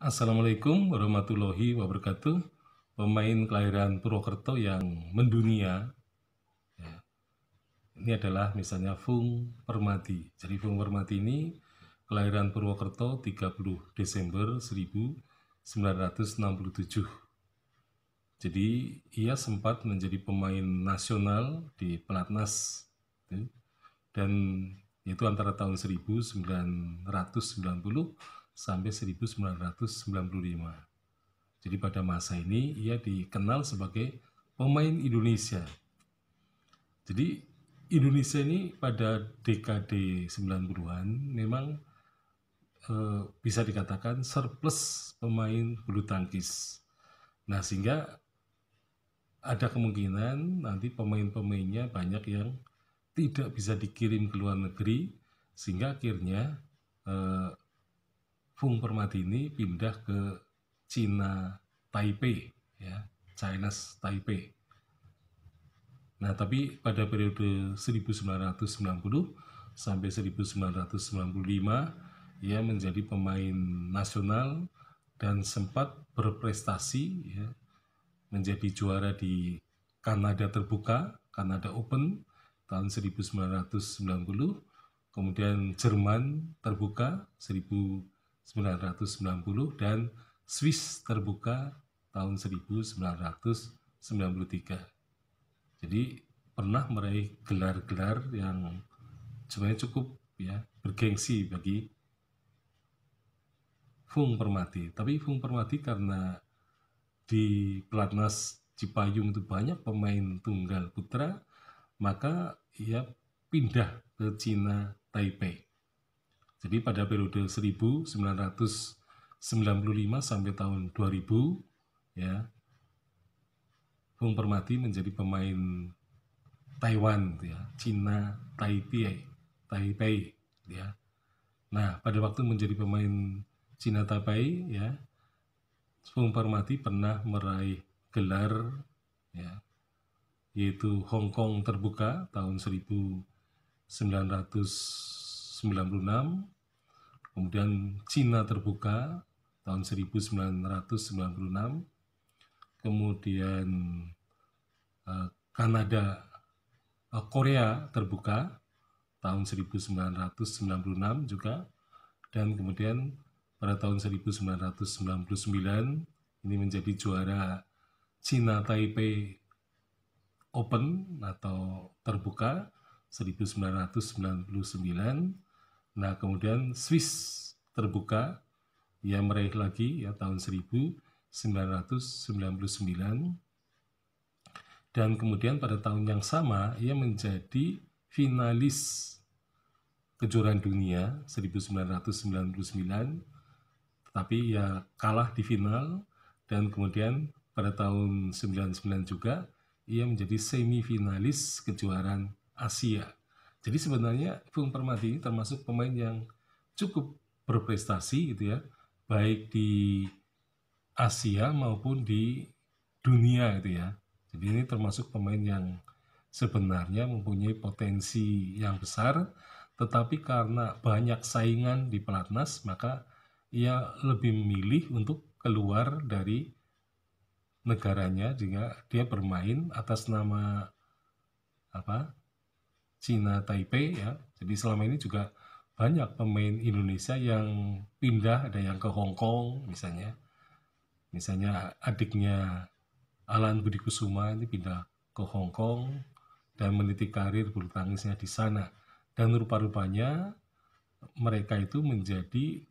Assalamualaikum warahmatullahi wabarakatuh. Pemain kelahiran Purwokerto yang mendunia, ya, ini adalah misalnya Fung Permati. Jadi Fung Permati ini kelahiran Purwokerto 30 Desember 1967. Jadi ia sempat menjadi pemain nasional di Pelatnas ya, dan itu antara tahun 1990 sampai 1995. Jadi pada masa ini ia dikenal sebagai pemain Indonesia. Jadi Indonesia ini pada dekade 90-an memang eh, bisa dikatakan surplus pemain bulu tangkis. Nah, sehingga ada kemungkinan nanti pemain-pemainnya banyak yang tidak bisa dikirim ke luar negeri sehingga akhirnya eh, Fung Permati ini pindah ke Cina Taipei ya Chinese Taipei. Nah tapi pada periode 1990 sampai 1995 ia menjadi pemain nasional dan sempat berprestasi ya, menjadi juara di Kanada terbuka Kanada Open tahun 1990 kemudian Jerman terbuka 1990 1990 dan Swiss terbuka tahun 1993. Jadi pernah meraih gelar-gelar yang sebenarnya cukup ya bergengsi bagi Fung Permati. Tapi Fung Permati karena di pelatnas Cipayung itu banyak pemain tunggal putra, maka ia pindah ke Cina Taipei. Jadi pada periode 1995 sampai tahun 2000 ya Fung Permati menjadi pemain Taiwan ya, Cina Taipei, Taipei ya. Nah, pada waktu menjadi pemain Cina Taipei ya, Fung Permati pernah meraih gelar ya yaitu Hong Kong terbuka tahun 1900 1996, kemudian Cina terbuka tahun 1996, kemudian uh, Kanada, uh, Korea terbuka tahun 1996 juga, dan kemudian pada tahun 1999 ini menjadi juara Cina Taipei Open atau terbuka 1999 Nah, kemudian Swiss terbuka, ia meraih lagi ya tahun 1999 dan kemudian pada tahun yang sama ia menjadi finalis kejuaraan dunia 1999 tetapi ia kalah di final dan kemudian pada tahun 99 juga ia menjadi semifinalis kejuaraan Asia jadi sebenarnya Fung Permati ini termasuk pemain yang cukup berprestasi gitu ya, baik di Asia maupun di dunia gitu ya. Jadi ini termasuk pemain yang sebenarnya mempunyai potensi yang besar, tetapi karena banyak saingan di pelatnas, maka ia lebih memilih untuk keluar dari negaranya jika dia bermain atas nama apa Cina Taipei ya. Jadi selama ini juga banyak pemain Indonesia yang pindah, ada yang ke Hong Kong misalnya. Misalnya adiknya Alan Budi Kusuma ini pindah ke Hong Kong dan meniti karir bulu tangisnya di sana. Dan rupa-rupanya mereka itu menjadi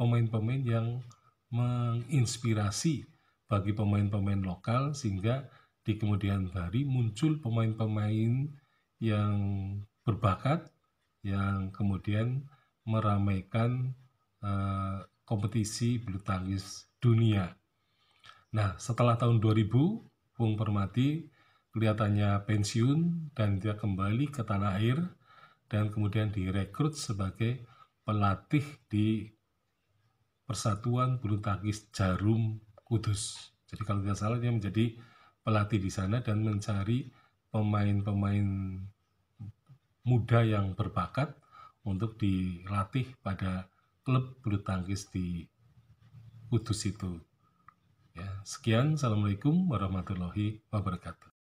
pemain-pemain yang menginspirasi bagi pemain-pemain lokal sehingga di kemudian hari muncul pemain-pemain yang berbakat yang kemudian meramaikan uh, kompetisi bulu tangkis dunia. Nah, setelah tahun 2000, Bung Permati kelihatannya pensiun dan dia kembali ke tanah air dan kemudian direkrut sebagai pelatih di Persatuan Bulu Tangkis Jarum Kudus. Jadi kalau tidak salah dia menjadi pelatih di sana dan mencari pemain-pemain muda yang berbakat untuk dilatih pada klub bulu tangkis di kudus itu. Ya, sekian, Assalamualaikum warahmatullahi wabarakatuh.